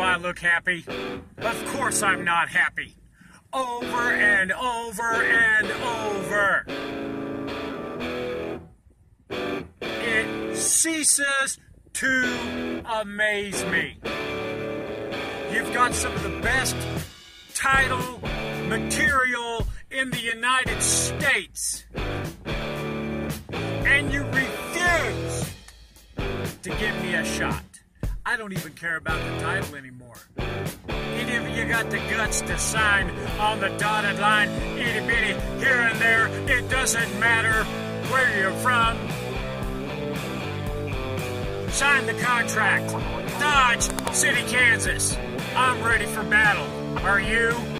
I look happy? Of course I'm not happy. Over and over and over. It ceases to amaze me. You've got some of the best title material in the United States. And you refuse to give me a shot. I don't even care about the title anymore. Any of you got the guts to sign on the dotted line, itty bitty, here and there, it doesn't matter where you're from. Sign the contract. Dodge City, Kansas. I'm ready for battle. Are you?